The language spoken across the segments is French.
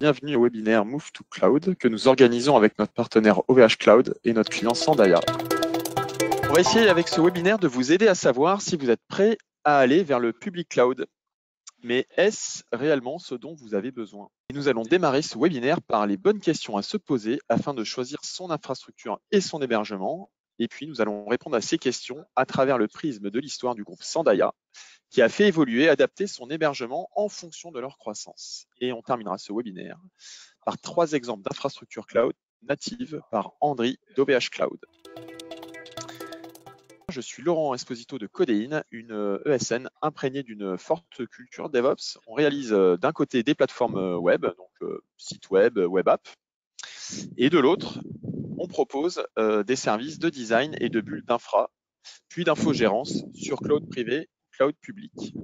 Bienvenue au webinaire Move to Cloud que nous organisons avec notre partenaire OVH Cloud et notre client Sandaya. On va essayer avec ce webinaire de vous aider à savoir si vous êtes prêt à aller vers le public cloud. Mais est-ce réellement ce dont vous avez besoin? Et Nous allons démarrer ce webinaire par les bonnes questions à se poser afin de choisir son infrastructure et son hébergement. Et puis, nous allons répondre à ces questions à travers le prisme de l'histoire du groupe Sandaya qui a fait évoluer, adapter son hébergement en fonction de leur croissance. Et on terminera ce webinaire par trois exemples d'infrastructures cloud natives par Andri d'OVH Cloud. Je suis Laurent Esposito de Codéine, une ESN imprégnée d'une forte culture DevOps. On réalise euh, d'un côté des plateformes euh, web, donc euh, sites web, web app, et de l'autre, on propose des services de design et de bulles d'infra, puis d'infogérance sur cloud privé cloud public.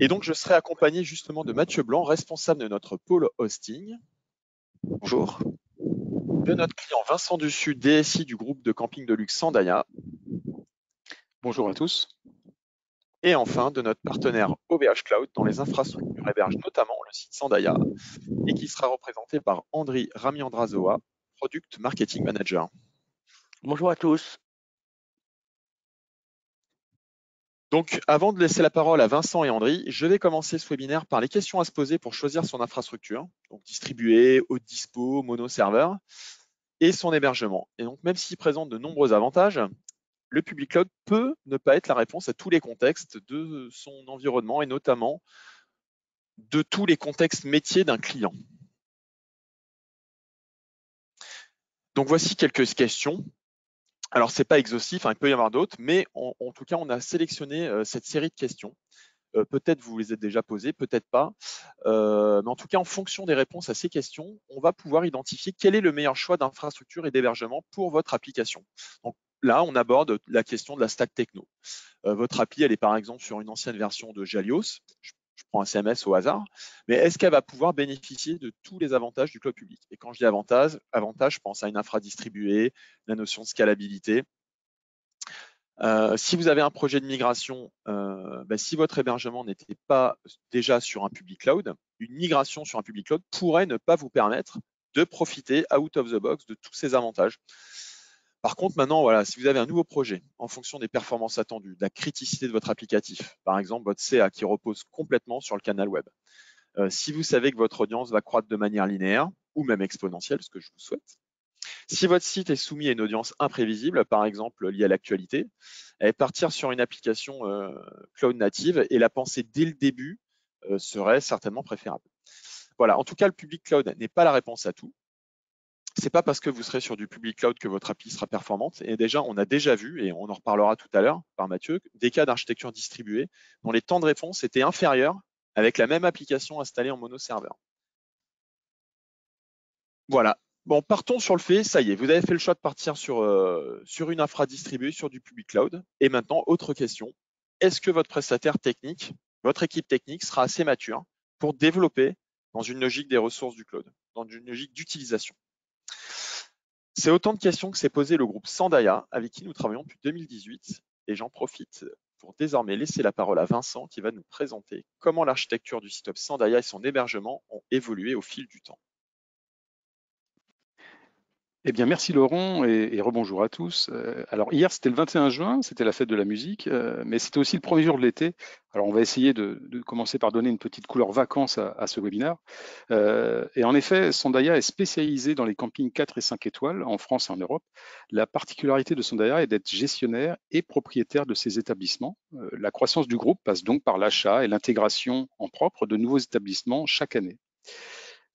Et donc, je serai accompagné justement de Mathieu Blanc, responsable de notre pôle hosting. Bonjour. De notre client Vincent Dussu, DSI du groupe de camping de luxe Sandaya. Bonjour à tous. Et enfin, de notre partenaire OVH Cloud, dont les infrastructures hébergent notamment le site Sandaya, et qui sera représenté par Andri Ramiandrazoa, Product Marketing Manager. Bonjour à tous. Donc, avant de laisser la parole à Vincent et Andri, je vais commencer ce webinaire par les questions à se poser pour choisir son infrastructure, donc distribué, haute dispo, mono-serveur, et son hébergement. Et donc, même s'il présente de nombreux avantages, le public cloud peut ne pas être la réponse à tous les contextes de son environnement et notamment de tous les contextes métiers d'un client. Donc voici quelques questions alors, ce n'est pas exhaustif, hein, il peut y avoir d'autres, mais en, tout cas, on a sélectionné euh, cette série de questions. Euh, peut-être vous les êtes déjà posées, peut-être pas. Euh, mais en tout cas, en fonction des réponses à ces questions, on va pouvoir identifier quel est le meilleur choix d'infrastructure et d'hébergement pour votre application. Donc, là, on aborde la question de la stack techno. votre appli, elle est par exemple sur une ancienne version de Jalios prends un CMS au hasard, mais est-ce qu'elle va pouvoir bénéficier de tous les avantages du cloud public? Et quand je dis avantage, avantage, je pense à une infra distribuée, la notion de scalabilité. Euh, si vous avez un projet de migration, euh, bah, si votre hébergement n'était pas déjà sur un public cloud, une migration sur un public cloud pourrait ne pas vous permettre de profiter out of the box de tous ces avantages. Par contre, maintenant, voilà, si vous avez un nouveau projet en fonction des performances attendues, de la criticité de votre applicatif, par exemple votre CA qui repose complètement sur le canal web, euh, si vous savez que votre audience va croître de manière linéaire ou même exponentielle, ce que je vous souhaite, si votre site est soumis à une audience imprévisible, par exemple liée à l'actualité, partir sur une application euh, cloud native et la penser dès le début euh, serait certainement préférable. Voilà, en tout cas, le public cloud n'est pas la réponse à tout c'est pas parce que vous serez sur du public cloud que votre appli sera performante. Et déjà, on a déjà vu, et on en reparlera tout à l'heure par Mathieu, des cas d'architecture distribuée dont les temps de réponse étaient inférieurs avec la même application installée en mono-serveur. Voilà. Bon, partons sur le fait, ça y est, vous avez fait le choix de partir sur, euh, sur une infra distribuée, sur du public cloud. Et maintenant, autre question. Est-ce que votre prestataire technique, votre équipe technique sera assez mature pour développer dans une logique des ressources du cloud, dans une logique d'utilisation? C'est autant de questions que s'est posé le groupe Sandaya, avec qui nous travaillons depuis 2018. Et j'en profite pour désormais laisser la parole à Vincent qui va nous présenter comment l'architecture du site Sandaya et son hébergement ont évolué au fil du temps. Eh bien, merci Laurent et, rebonjour à tous. Euh, alors hier, c'était le 21 juin, c'était la fête de la musique, euh, mais c'était aussi le premier jour de l'été. Alors on va essayer de, commencer par donner une petite couleur vacances à, ce webinaire. Euh, et en effet, Sandaya est spécialisé dans les campings 4 et 5 étoiles en France et en Europe. La particularité de Sandaya est d'être gestionnaire et propriétaire de ces établissements. la croissance du groupe passe donc par l'achat et l'intégration en propre de nouveaux établissements chaque année.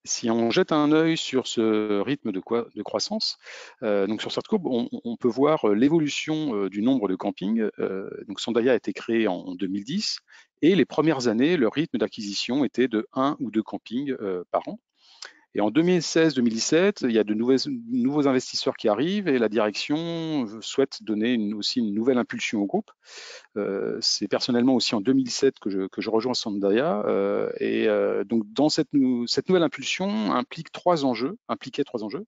Si on jette un œil sur ce rythme de, croissance, euh, donc sur cette courbe, on, peut voir euh, l'évolution euh, du nombre de campings. donc Sondaya a été créé en, 2010 et les premières années, le rythme d'acquisition était de un ou deux campings par an. Et en 2016-2017, il y a de nouveaux investisseurs qui arrivent et la direction souhaite donner aussi une nouvelle impulsion au groupe. Euh, c'est personnellement aussi en 2007 que je, que je rejoins Sandaya. Euh, et euh, donc, dans cette, nouvelle impulsion implique trois enjeux, impliquait trois enjeux.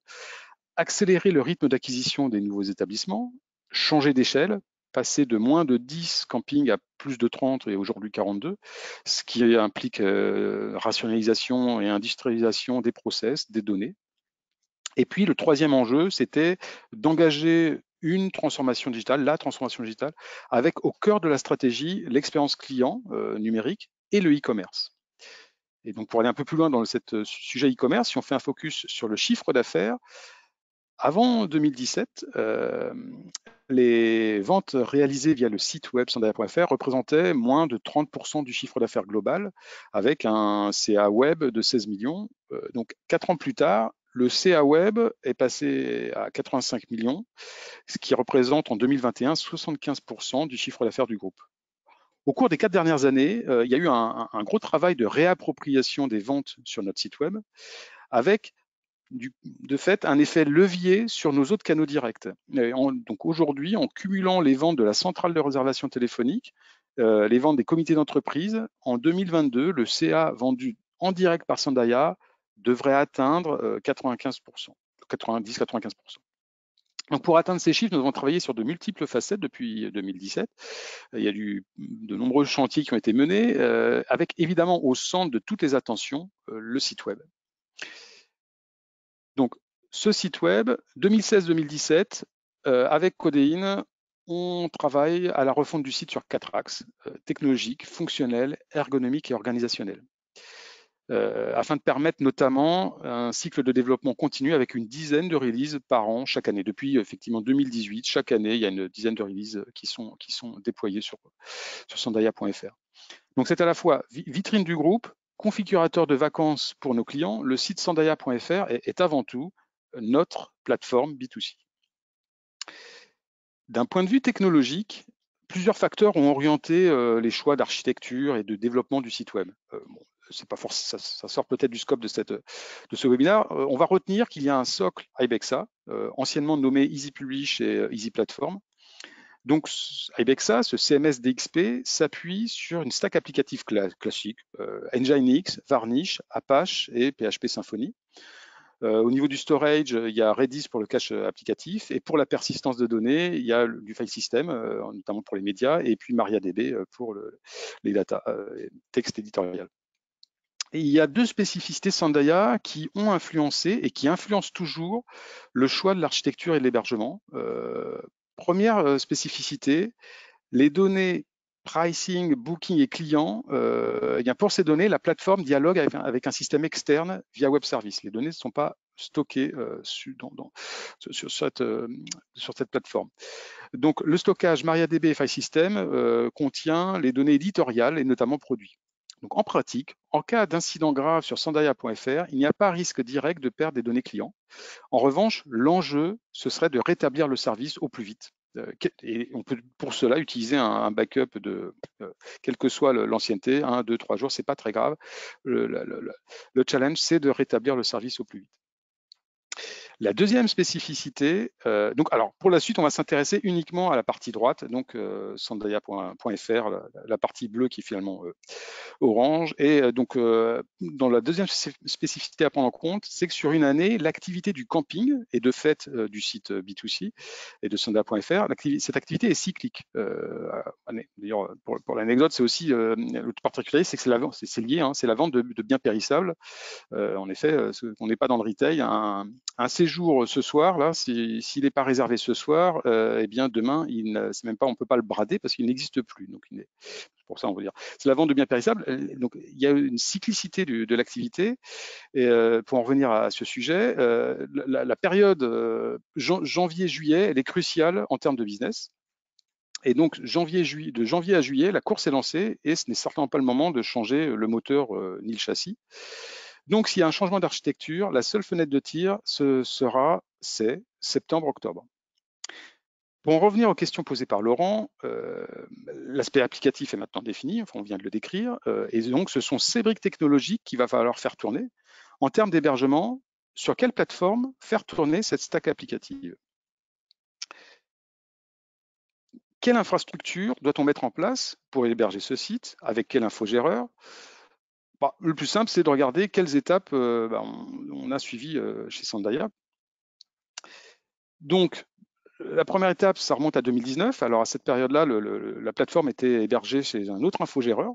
Accélérer le rythme d'acquisition des nouveaux établissements, changer d'échelle passer de moins de 10 campings à plus de 30 et aujourd'hui 42, ce qui implique euh, rationalisation et industrialisation des process, des données. Et puis le troisième enjeu, c'était d'engager une transformation digitale, la transformation digitale, avec au cœur de la stratégie l'expérience client euh, numérique et le e-commerce. Et donc pour aller un peu plus loin dans ce euh, sujet e-commerce, si on fait un focus sur le chiffre d'affaires, avant 2017, euh, les ventes réalisées via le site web sandaya.fr représentaient moins de 30% du chiffre d'affaires global, avec un CA web de 16 millions. Euh, donc, quatre ans plus tard, le CA web est passé à 85 millions, ce qui représente en 2021 75% du chiffre d'affaires du groupe. Au cours des quatre dernières années, euh, il y a eu un, gros travail de réappropriation des ventes sur notre site web, avec de fait un effet levier sur nos autres canaux directs. donc aujourd'hui, en cumulant les ventes de la centrale de réservation téléphonique, euh, les ventes des comités d'entreprise, en 2022, le CA vendu en direct par Sandaya devrait atteindre 95%, 90-95%. Donc pour atteindre ces chiffres, nous avons travaillé sur de multiples facettes depuis 2017. Il y a eu de nombreux chantiers qui ont été menés, euh, avec évidemment au centre de toutes les attentions euh, le site web. Donc, ce site web, 2016-2017, euh, avec Codéine, on travaille à la refonte du site sur quatre axes, euh, technologiques, fonctionnels, ergonomiques et organisationnels, euh, afin de permettre notamment un cycle de développement continu avec une dizaine de releases par an chaque année. Depuis effectivement 2018, chaque année, il y a une dizaine de releases qui sont, qui sont déployées sur, sur sandaya.fr. Donc c'est à la fois vitrine du groupe, configurateur de vacances pour nos clients, le site sandaya.fr est, avant tout notre plateforme B2C. D'un point de vue technologique, plusieurs facteurs ont orienté euh, les choix d'architecture et de développement du site web. Euh, pas ça, sort peut-être du scope de, ce webinaire. Euh, on va retenir qu'il y a un socle IBEXA, anciennement nommé Easy Publish et Easy Platform, donc, Ibexa, ce CMS DXP, s'appuie sur une stack applicative classique, euh, Nginx, Varnish, Apache et PHP Symfony. Euh, au niveau du storage, il y a Redis pour le cache applicatif et pour la persistance de données, il y a du file system, euh, notamment pour les médias, et puis MariaDB pour les data, texte éditorial. Et il y a deux spécificités Sandaya qui ont influencé et qui influencent toujours le choix de l'architecture et de l'hébergement. Première euh, spécificité, les données pricing, booking et client, euh, eh pour ces données, la plateforme dialogue avec un, système externe via web service. Les données ne sont pas stockées euh, sur, cette, plateforme. Donc, le stockage MariaDB et System contient les données éditoriales et notamment produits. Donc, en pratique, en cas d'incident grave sur sandaya.fr, il n'y a pas risque direct de perdre des données clients. En revanche, l'enjeu, ce serait de rétablir le service au plus vite. Euh, et on peut pour cela utiliser un, backup de, euh, quelle que soit l'ancienneté, 1, 2, 3 jours, c'est pas très grave. le challenge, c'est de rétablir le service au plus vite. La deuxième spécificité, euh, donc alors pour la suite, on va s'intéresser uniquement à la partie droite, donc euh, sandaya.fr, la, partie bleue qui est finalement euh, orange. Et euh, donc dans la deuxième spécificité à prendre en compte, c'est que sur une année, l'activité du camping et de fait du site B2C et de sandaya.fr, cette activité est cyclique. D'ailleurs, pour, l'anecdote, c'est aussi le particulier, c'est que c'est lié, hein, c'est la vente de, biens périssables. en effet, on n'est pas dans le retail, un séjour ce soir, là, s'il n'est pas réservé ce soir, euh, eh bien demain, il c'est même pas, on peut pas le brader parce qu'il n'existe plus. Donc, pour ça, on va dire. C'est la vente de biens périssables. Euh, donc, il y a une cyclicité de l'activité. Et euh, pour en revenir à ce sujet, la, période janvier-juillet, est cruciale en termes de business. Et donc, janvier, juillet, de janvier à juillet, la course est lancée et ce n'est certainement pas le moment de changer le moteur ni le châssis. Donc, s'il y a un changement d'architecture, la seule fenêtre de tir, ce sera, c'est septembre-octobre. Pour en revenir aux questions posées par Laurent, euh, l'aspect applicatif est maintenant défini, on vient de le décrire, euh, et donc ce sont ces briques technologiques qu'il va falloir faire tourner. En termes d'hébergement, sur quelle plateforme faire tourner cette stack applicative? Quelle infrastructure doit-on mettre en place pour héberger ce site? Avec quel infogéreur? Bah, le plus simple, c'est de regarder quelles étapes euh, bah, on, a suivies euh, chez Sandaya. Donc, la première étape, ça remonte à 2019. Alors à cette période-là, la plateforme était hébergée chez un autre infogéreur.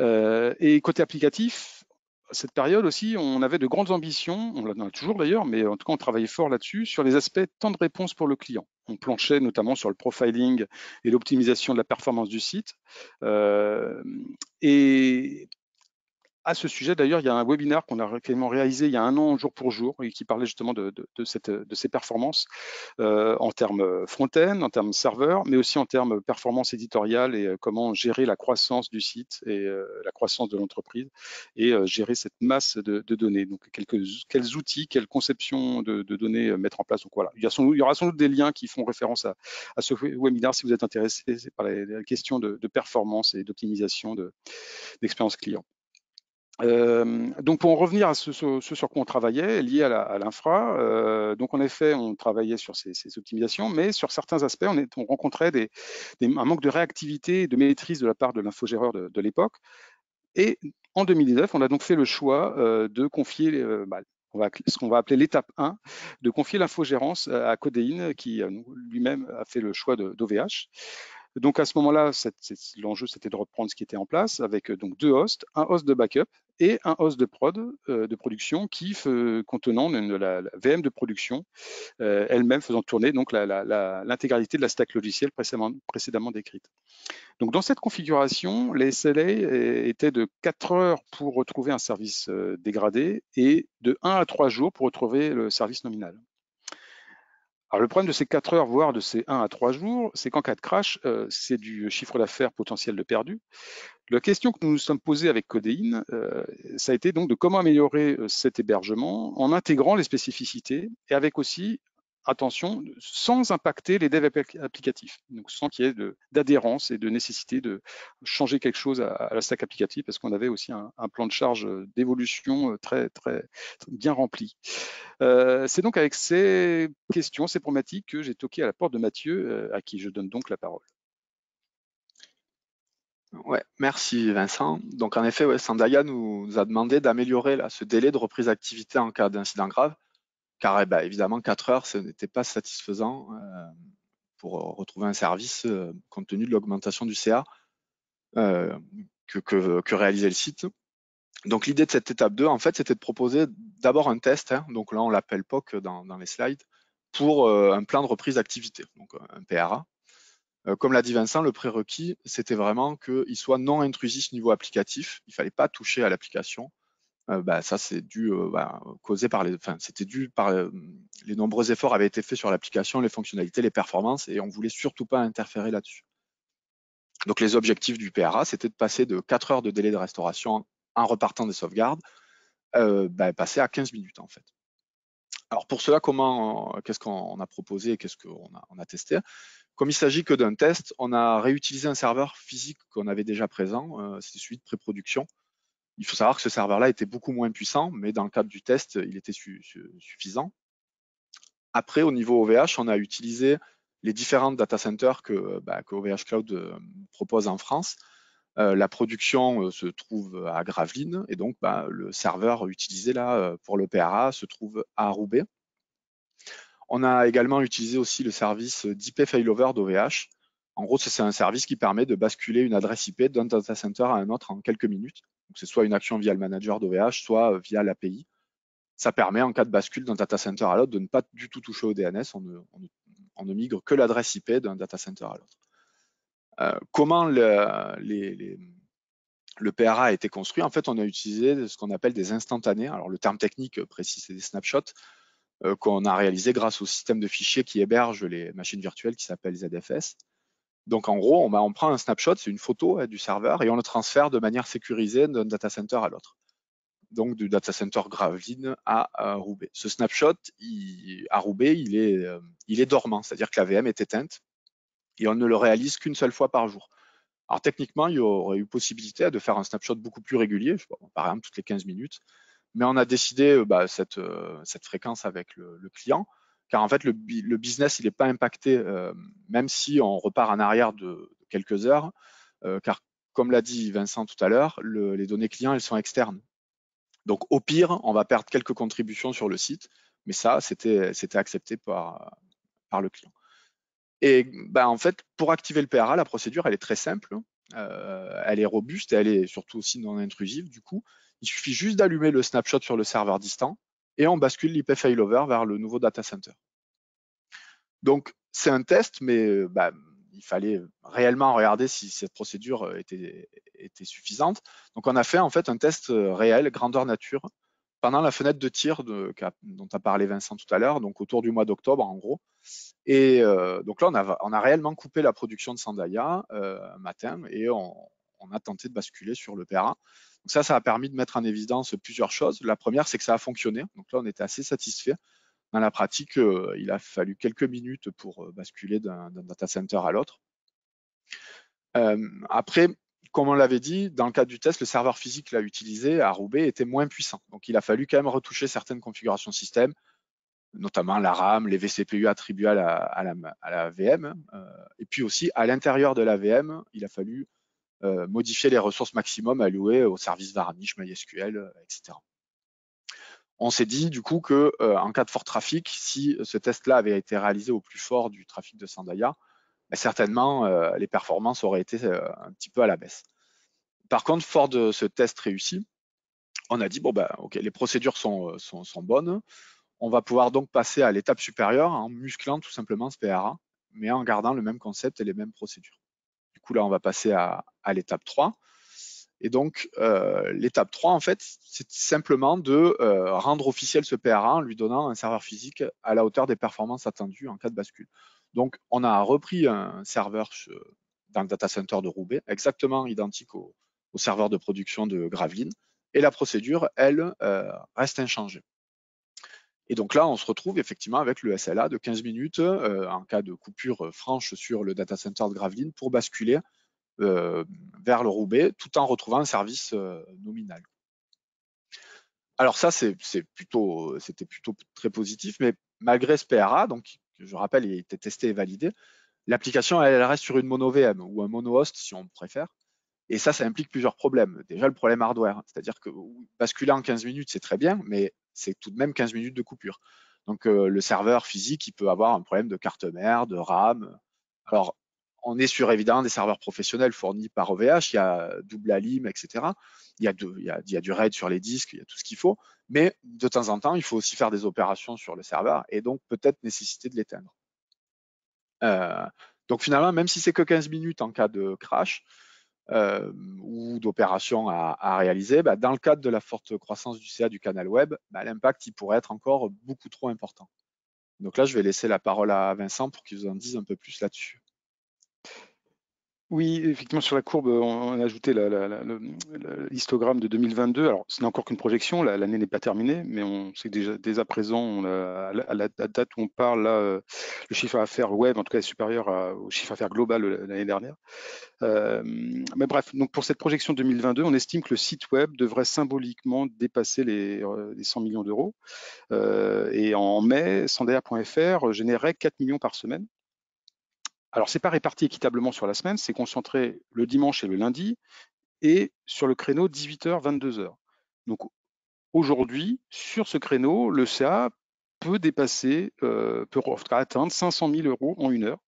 Euh, et côté applicatif, à cette période aussi, on avait de grandes ambitions, on en a toujours d'ailleurs, mais en tout cas, on travaillait fort là-dessus, sur les aspects temps de réponse pour le client. On planchait notamment sur le profiling et l'optimisation de la performance du site. Et à ce sujet, d'ailleurs, il y a un webinaire qu'on a réalisé il y a un an, jour pour jour, et qui parlait justement de, ces performances euh, en termes front-end, en termes serveurs, mais aussi en termes performance éditoriale et euh, comment gérer la croissance du site et euh, la croissance de l'entreprise et gérer cette masse de, données. Donc, quels outils, quelles conceptions de, données mettre en place. Donc voilà, il y, aura sans doute des liens qui font référence à, ce webinaire si vous êtes intéressé par les, questions de, performance et d'optimisation d'expérience client. Euh, donc pour en revenir à ce, sur quoi on travaillait, lié à l'infra, euh, donc en effet on travaillait sur ces, optimisations, mais sur certains aspects on, on rencontrait un manque de réactivité et de maîtrise de la part de l'infogéreur de, l'époque. Et en 2019, on a donc fait le choix euh, de confier bah, ce qu'on va appeler l'étape 1, de confier l'infogérance à Codéine, qui lui-même a fait le choix d'OVH. Donc à ce moment-là, l'enjeu c'était de reprendre ce qui était en place avec donc deux hosts, un host de backup et un host de prod euh, de production qui contenant la, VM de production euh, elle-même faisant tourner donc l'intégralité de la stack logicielle précédemment, décrite. Donc dans cette configuration, les SLA étaient de 4 heures pour retrouver un service euh, dégradé et de 1 à 3 jours pour retrouver le service nominal. Alors le problème de ces 4 heures, voire de ces 1 à 3 jours, c'est qu'en cas de crash, euh, c'est du chiffre d'affaires potentiel de perdu. La question que nous nous sommes posée avec Codéine, euh, ça a été donc de comment améliorer euh, cet hébergement en intégrant les spécificités et avec aussi attention, sans impacter les devs applicatifs, donc sans qu'il y ait d'adhérence et de nécessité de changer quelque chose à, la stack applicative, parce qu'on avait aussi un, plan de charge d'évolution euh, très, très, bien rempli. Euh, c'est donc avec ces questions, ces problématiques que j'ai toqué à la porte de Mathieu, euh, à qui je donne donc la parole. Ouais, merci Vincent. Donc en effet, ouais, nous, a demandé d'améliorer ce délai de reprise d'activité en cas d'incident grave car eh ben, évidemment 4 heures, ce n'était pas satisfaisant euh, pour euh, retrouver un service euh, compte tenu de l'augmentation du CA que, réalisait le site. Donc l'idée de cette étape 2, en fait, c'était de proposer d'abord un test, hein. donc là on l'appelle POC dans, les slides, pour un plan de reprise d'activité, donc un PRA. comme l'a dit Vincent, le prérequis, c'était vraiment qu'il soit non intrusif niveau applicatif, il ne fallait pas toucher à l'application, euh, bah, ça c'est dû euh, bah, par les, enfin c'était dû par euh, les nombreux efforts avaient été faits sur l'application, les fonctionnalités, les performances et on voulait surtout pas interférer là-dessus. Donc les objectifs du PRA, c'était de passer de 4 heures de délai de restauration en repartant des sauvegardes, bah, passer à 15 minutes en fait. Alors pour cela, comment, qu'est-ce qu'on a proposé et qu'est-ce qu'on a, a testé? Comme il s'agit que d'un test, on a réutilisé un serveur physique qu'on avait déjà présent, c'est celui de pré-production, il faut savoir que ce serveur-là était beaucoup moins puissant, mais dans le cadre du test, il était suffisant. Après, au niveau OVH, on a utilisé les différents data centers que, bah, OVH Cloud euh, propose en France. Euh, la production euh, se trouve à Gravelines et donc bah, le serveur utilisé là pour le PRA se trouve à Roubaix. On a également utilisé aussi le service d'IP Failover d'OVH. En gros, c'est un service qui permet de basculer une adresse IP d'un data center à un autre en quelques minutes c'est soit une action via le manager d'OVH, soit euh, via l'API. Ça permet, en cas de bascule d'un data center à l'autre, de ne pas du tout toucher au DNS. On ne, migre que l'adresse IP d'un data center à l'autre. Euh, comment le, PRA a été construit? En fait, on a utilisé ce qu'on appelle des instantanés. Alors, le terme technique précis, c'est des snapshots euh, qu'on a réalisé grâce au système de fichiers qui héberge les machines virtuelles qui s'appelle ZFS. Donc en gros, on, prend un snapshot, c'est une photo hein, du serveur, et on le transfère de manière sécurisée d'un data center à l'autre. Donc du data center à, Roubaix. Ce snapshot à Roubaix, il est, euh, il est dormant, c'est-à-dire que la VM est éteinte et on ne le réalise qu'une seule fois par jour. Alors techniquement, il y aurait eu possibilité de faire un snapshot beaucoup plus régulier, par exemple toutes les 15 minutes, mais on a décidé euh, bah, euh, cette, fréquence avec le client car en fait le, business il n'est pas impacté euh, même si on repart en arrière de, quelques heures, euh, car comme l'a dit Vincent tout à l'heure, les données clients elles sont externes. Donc au pire, on va perdre quelques contributions sur le site, mais ça c'était accepté par, le client. Et ben, en fait, pour activer le PRA, la procédure, elle est très simple. Euh, elle est robuste et elle est surtout aussi non intrusive. Du coup, il suffit juste d'allumer le snapshot sur le serveur distant et on bascule l'IP failover vers le nouveau data center. Donc, c'est un test, mais bah, il fallait réellement regarder si cette procédure était, était, suffisante. Donc, on a fait en fait un test réel, grandeur nature, pendant la fenêtre de tir dont a parlé Vincent tout à l'heure, donc autour du mois d'octobre en gros. Et euh, donc là, on a, réellement coupé la production de Sandaya euh, un matin et on, on, a tenté de basculer sur le PRA. Donc ça, ça a permis de mettre en évidence plusieurs choses. La première, c'est que ça a fonctionné. Donc là, on était assez satisfait. Dans la pratique, euh, il a fallu quelques minutes pour basculer d'un data center à l'autre. après, comme on l'avait dit, dans le cadre du test, le serveur physique l'a utilisé à Roubaix était moins puissant. Donc, il a fallu quand même retoucher certaines configurations système, notamment la RAM, les vCPU attribués à la, VM. Euh, et puis aussi, à l'intérieur de la VM, il a fallu euh, modifier les ressources maximum allouées au service Varnish, MySQL, euh, etc. On s'est dit du coup que en cas de fort trafic, si ce test-là avait été réalisé au plus fort du trafic de Sandaya, certainement euh, les performances auraient été euh, un petit peu à la baisse. Par contre, fort de ce test réussi, on a dit bon ben ok, les procédures sont, euh, sont, sont bonnes. On va pouvoir donc passer à l'étape supérieure en musclant tout simplement ce PRA, mais en gardant le même concept et les mêmes procédures. Coup, là, on va passer à, l'étape 3. Et donc, euh, l'étape 3, en fait, c'est simplement de euh, rendre officiel ce PRA en lui donnant un serveur physique à la hauteur des performances attendues en cas de bascule. Donc, on a repris un serveur dans le data center de Roubaix, exactement identique au, serveur de production de Gravelines, et la procédure, elle, euh, reste inchangée. Et donc là, on se retrouve effectivement avec le SLA de 15 minutes euh, en cas de coupure franche sur le data center de Gravelines pour basculer euh, vers le Roubaix tout en retrouvant un service nominal. Alors ça, c'est plutôt, c'était plutôt très positif, mais malgré ce PRA, donc je rappelle, il a été testé et validé. L'application, elle, reste sur une mono VM ou un mono host, si on préfère. Et ça, ça implique plusieurs problèmes. Déjà, le problème hardware, c'est-à-dire que basculer en 15 minutes, c'est très bien, mais c'est tout de même 15 minutes de coupure. Donc, euh, le serveur physique, il peut avoir un problème de carte mère, de RAM. Alors, on est sur évidemment des serveurs professionnels fournis par OVH, il y a double Alim, etc. Il y, a il, y a, du RAID sur les disques, il y a tout ce qu'il faut. Mais de temps en temps, il faut aussi faire des opérations sur le serveur et donc peut-être nécessiter de l'éteindre. Euh, donc finalement, même si c'est que 15 minutes en cas de crash euh, ou d'opération à, réaliser, bah, dans le cadre de la forte croissance du CA du canal web, bah, l'impact pourrait être encore beaucoup trop important. Donc là, je vais laisser la parole à Vincent pour qu'il vous en dise un peu plus là-dessus. Oui, effectivement, sur la courbe, on a ajouté l'histogramme de 2022. Alors, ce n'est encore qu'une projection, l'année n'est pas terminée, mais on sait que déjà, dès à présent, à, la, date où on parle, là, le chiffre d'affaires web, en tout cas, est supérieur au chiffre d'affaires global l'année dernière. Euh, mais bref, donc pour cette projection 2022, on estime que le site web devrait symboliquement dépasser les, 100 euh, millions d'euros. Euh, et en mai, Sandaire.fr générait 4 millions par semaine. Alors, c'est pas réparti équitablement sur la semaine, c'est concentré le dimanche et le lundi et sur le créneau 18h, 22h. Donc, aujourd'hui, sur ce créneau, le CA peut dépasser, euh, peut atteindre 500 000 euros en une heure.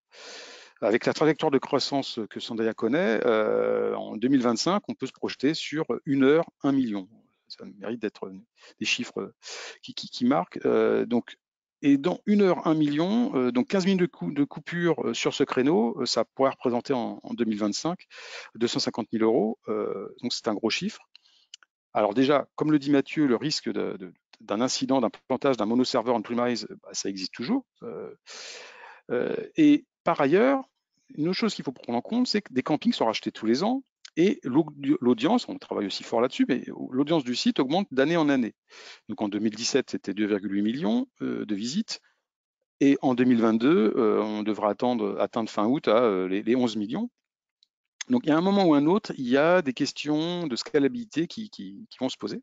Avec la trajectoire de croissance que Sandaya connaît, euh, en 2025, on peut se projeter sur une heure, un million. Ça mérite d'être des chiffres qui, marquent. Euh, donc, et dans une heure, un million, euh, donc 15 minutes de, coupure euh, sur ce créneau, euh, ça pourrait représenter en, 2025 250 000 euros. donc c'est un gros chiffre. Alors déjà, comme le dit Mathieu, le risque d'un incident, d'un plantage d'un monoserveur en premise, bah, ça existe toujours. et par ailleurs, une autre chose qu'il faut prendre en compte, c'est que des campings sont rachetés tous les ans et l'audience, on travaille aussi fort là-dessus, mais l'audience du site augmente d'année en année. Donc en 2017, c'était 2,8 millions euh, de visites. Et en 2022, euh, on devra attendre, atteindre fin août à euh, les, 11 millions. Donc il y a un moment ou un autre, il y a des questions de scalabilité qui, qui vont se poser.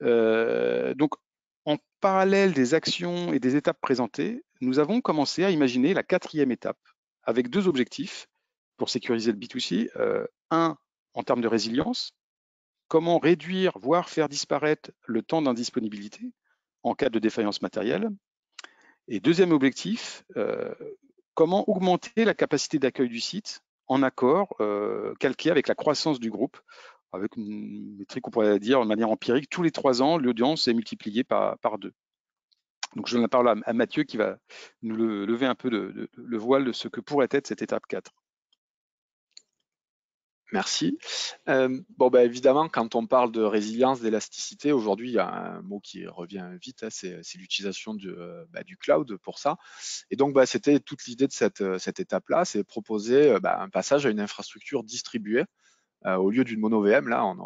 donc en parallèle des actions et des étapes présentées, nous avons commencé à imaginer la quatrième étape avec deux objectifs pour sécuriser le B2C. Euh, un, en termes de résilience, comment réduire, voire faire disparaître le temps d'indisponibilité en cas de défaillance matérielle. Et deuxième objectif, comment augmenter la capacité d'accueil du site en accord calqué avec la croissance du groupe avec une métrique qu'on pourrait dire de manière empirique, tous les trois ans, l'audience est multipliée par, par deux. Donc je donne la parole à, Mathieu qui va nous lever un peu le voile de ce que pourrait être cette étape 4. Merci. Euh, bon, bah, évidemment, quand on parle de résilience, d'élasticité, aujourd'hui, il y a un mot qui revient vite, hein, c'est l'utilisation du, euh, bah, du, cloud pour ça. Et donc, bah, c'était toute l'idée de cette, cette étape-là, c'est proposer euh, un passage à une infrastructure distribuée. Euh, au lieu d'une mono VM, là, on,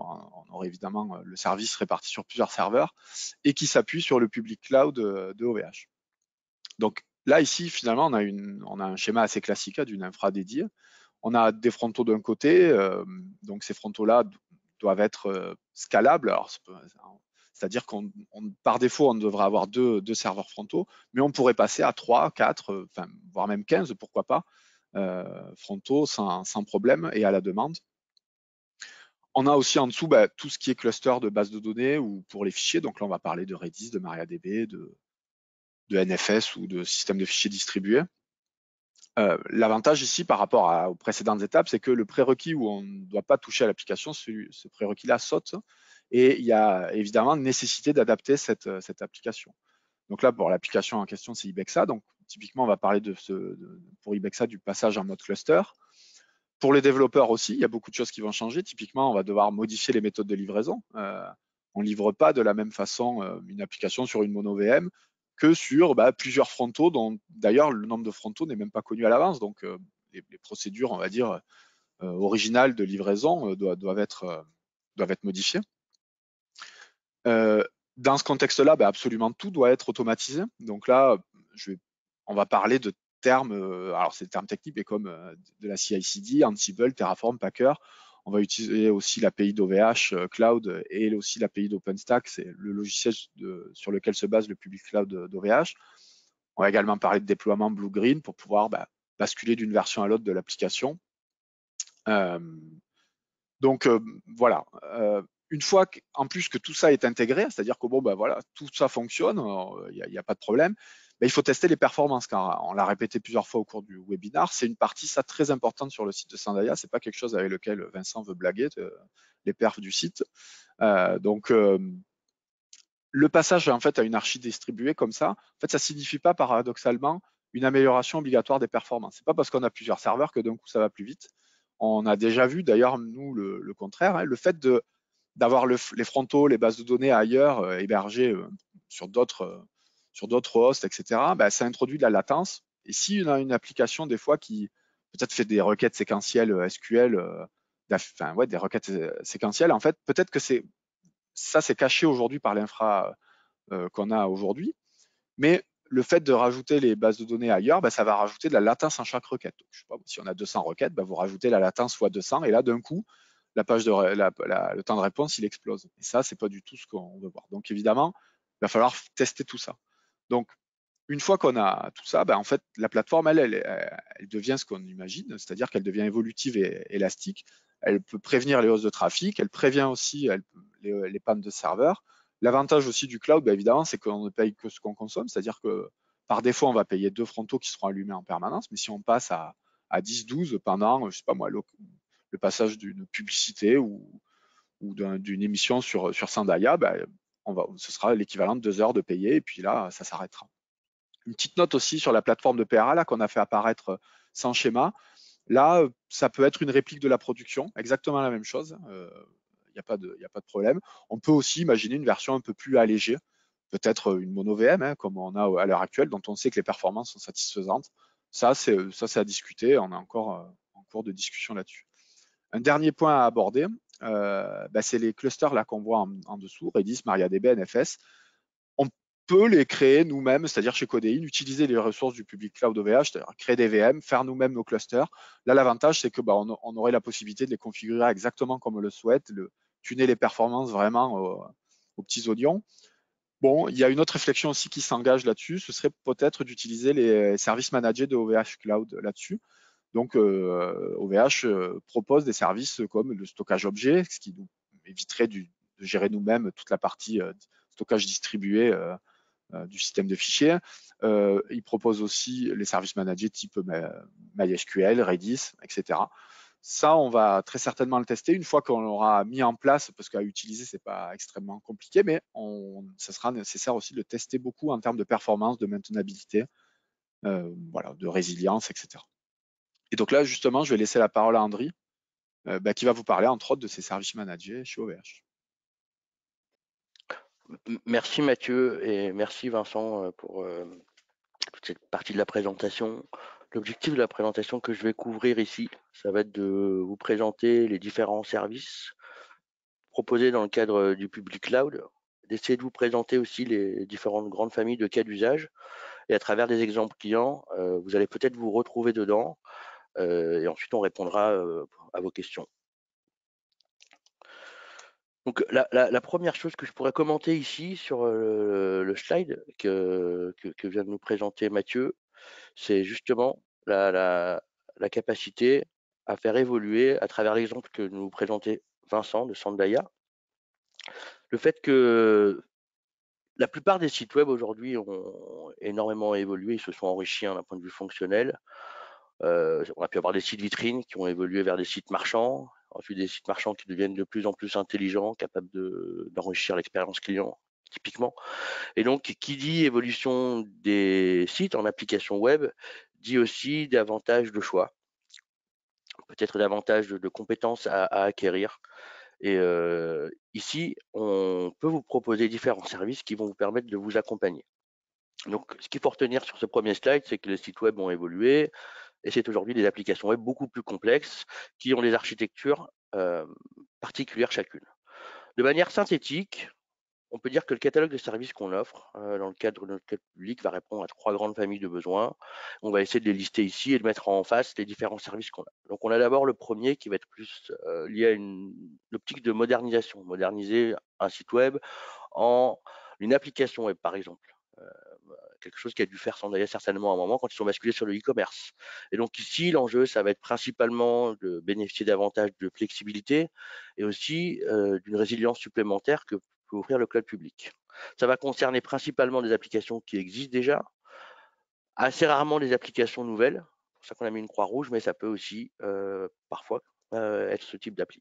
aurait évidemment le service réparti sur plusieurs serveurs et qui s'appuie sur le public cloud de OVH. Donc là, ici, finalement, on a, une, on a un schéma assez classique hein, d'une infra dédiée on a des frontaux d'un côté, euh, donc ces frontaux-là doivent être euh, scalables. c'est-à-dire qu'on, par défaut, on devrait avoir deux, serveurs frontaux, mais on pourrait passer à trois, quatre, euh, voire même 15, pourquoi pas, frontaux sans, problème et à la demande. On a aussi en dessous bah, tout ce qui est cluster de base de données ou pour les fichiers. Donc là, on va parler de Redis, de MariaDB, de, de NFS ou de système de fichiers distribués. Euh, l'avantage ici par rapport aux précédentes étapes, c'est que le prérequis où on ne doit pas toucher à l'application, ce, prérequis-là saute et il y a évidemment nécessité d'adapter cette, application. Donc là, pour l'application en question, c'est Ibexa. Donc typiquement, on va parler de pour Ibexa du passage en mode cluster. Pour les développeurs aussi, il y a beaucoup de choses qui vont changer. Typiquement, on va devoir modifier les méthodes de livraison. Euh, on ne livre pas de la même façon euh, une application sur une mono VM que sur bah, plusieurs frontaux, dont d'ailleurs le nombre de frontaux n'est même pas connu à l'avance. Donc euh, les, procédures, on va dire, euh, originales de livraison euh, doivent, être, doivent être modifiées. dans ce contexte-là, bah, absolument tout doit être automatisé. Donc là, on va parler de termes, alors c'est des termes techniques, mais comme de la CI/CD, Ansible, Terraform, Packer. On va utiliser aussi l'API d'OVH euh, Cloud et aussi l'API d'OpenStack, c'est le logiciel sur lequel se base le public cloud d'OVH. On va également parler de déploiement Blue-Green pour pouvoir bah, basculer d'une version à l'autre de l'application. Euh, donc euh, voilà, une fois en plus que tout ça est intégré, c'est-à-dire que bon bah voilà, tout ça fonctionne, il n'y a, pas de problème, il faut tester les performances, car on l'a répété plusieurs fois au cours du webinar, c'est une partie très importante sur le site de Sandaya, c'est pas quelque chose avec lequel Vincent veut blaguer, euh, les perfs du site. Euh, donc euh, le passage en fait à une archi distribuée comme ça, en fait, ça signifie pas paradoxalement une amélioration obligatoire des performances. C'est pas parce qu'on a plusieurs serveurs que d'un coup ça va plus vite. On a déjà vu d'ailleurs nous le, contraire, hein, le fait d'avoir les frontaux, les bases de données ailleurs hébergées sur d'autres sur d'autres hosts, etc., bah, ça introduit de la latence. Et si on a une application des fois qui peut-être fait des requêtes séquentielles euh, SQL, euh, des requêtes euh, séquentielles, en fait, peut-être que ça c'est caché aujourd'hui par l'infra qu'on a aujourd'hui, mais le fait de rajouter les bases de données ailleurs, bah, ça va rajouter de la latence en chaque requête. Si on a 200 requêtes, bah, vous rajoutez la latence fois 200 et là d'un coup, le temps de réponse il explose. Et ça, c'est pas du tout ce qu'on veut voir. Donc évidemment, il va falloir tester tout ça. Donc, une fois qu'on a tout ça, ben, en fait, la plateforme, elle, elle, devient ce qu'on imagine, c'est-à-dire qu'elle devient évolutive et élastique. Elle peut prévenir les hausses de trafic, elle prévient aussi les, pannes de serveurs. L'avantage aussi du cloud, ben, évidemment, c'est qu'on ne paye que ce qu'on consomme, c'est-à-dire que par défaut, on va payer deux frontaux qui seront allumés en permanence, mais si on passe à, 10, 12 pendant, je sais pas moi, le, passage d'une publicité ou, d'une émission sur, sur Sandaya, ben, ce sera l'équivalent de deux heures de payer et puis là, ça s'arrêtera. Une petite note aussi sur la plateforme de PRA là qu'on a fait apparaître euh, sans schéma. Là, euh, ça peut être une réplique de la production, exactement la même chose. Il euh, n'y a, pas de, problème. On peut aussi imaginer une version un peu plus allégée, peut-être une mono VM, hein, comme on a à l'heure actuelle, dont on sait que les performances sont satisfaisantes. Ça, c'est à discuter. On est encore en cours de discussion là-dessus. Un dernier point à aborder, bah, c'est les clusters là qu'on voit en, dessous, Redis, MariaDB, NFS. On peut les créer nous-mêmes, c'est-à-dire chez Codein, utiliser les ressources du public cloud OVH, c'est-à-dire créer des VM, faire nous-mêmes nos clusters. Là, l'avantage, c'est que bah, on, aurait la possibilité de les configurer exactement comme on le souhaite, le, tuner les performances vraiment aux, petits oignons. Bon, il y a une autre réflexion aussi qui s'engage là-dessus, ce serait peut-être d'utiliser les services managés de OVH Cloud là-dessus. Donc, OVH euh, euh, propose des services comme le stockage objet, ce qui nous éviterait de gérer nous-mêmes toute la partie euh, stockage distribué du système de fichiers. il propose aussi les services managés type MySQL, Redis, etc. Ça, on va très certainement le tester une fois qu'on l'aura mis en place, parce qu'à utiliser, c'est pas extrêmement compliqué, mais on, ça sera nécessaire aussi de le tester beaucoup en termes de performance, de maintenabilité, voilà, de résilience, etc. Et donc là, justement, je vais laisser la parole à Andri, euh, bah, qui va vous parler entre autres de ses services managés chez OVH. Merci Mathieu et merci Vincent euh, pour cette partie de la présentation. L'objectif de la présentation que je vais couvrir ici, ça va être de vous présenter les différents services proposés dans le cadre du public cloud, d'essayer de vous présenter aussi les différentes grandes familles de cas d'usage. Et à travers des exemples clients, euh, vous allez peut-être vous retrouver dedans. Euh, et ensuite, on répondra à vos questions. Donc la, première chose que je pourrais commenter ici sur le, slide que, que, vient de nous présenter Mathieu, c'est justement la, capacité à faire évoluer, à travers l'exemple que nous présentait Vincent de Sandaya, le fait que la plupart des sites web aujourd'hui ont énormément évolué, ils se sont enrichis hein, d'un point de vue fonctionnel. Euh, on a pu avoir des sites vitrines qui ont évolué vers des sites marchands, ensuite des sites marchands qui deviennent de plus en plus intelligents, capables d'enrichir l'expérience client typiquement. Et donc, qui dit évolution des sites en application web, dit aussi davantage de choix, peut-être davantage de, compétences à, acquérir. Et euh, ici, on peut vous proposer différents services qui vont vous permettre de vous accompagner. Donc, ce qu'il faut retenir sur ce premier slide, c'est que les sites web ont évolué et c'est aujourd'hui des applications web beaucoup plus complexes qui ont des architectures euh, particulières chacune. De manière synthétique, on peut dire que le catalogue de services qu'on offre euh, dans le cadre de notre cadre public va répondre à trois grandes familles de besoins. On va essayer de les lister ici et de mettre en face les différents services qu'on a. Donc on a d'abord le premier qui va être plus euh, lié à une optique de modernisation, moderniser un site web en une application web par exemple. Quelque chose qui a dû faire d'ailleurs certainement à un moment quand ils sont basculés sur le e-commerce. Et donc ici, l'enjeu, ça va être principalement de bénéficier davantage de flexibilité et aussi d'une résilience supplémentaire que offrir le cloud public. Ça va concerner principalement des applications qui existent déjà, assez rarement des applications nouvelles. C'est pour ça qu'on a mis une croix rouge, mais ça peut aussi euh, parfois euh, être ce type d'appli.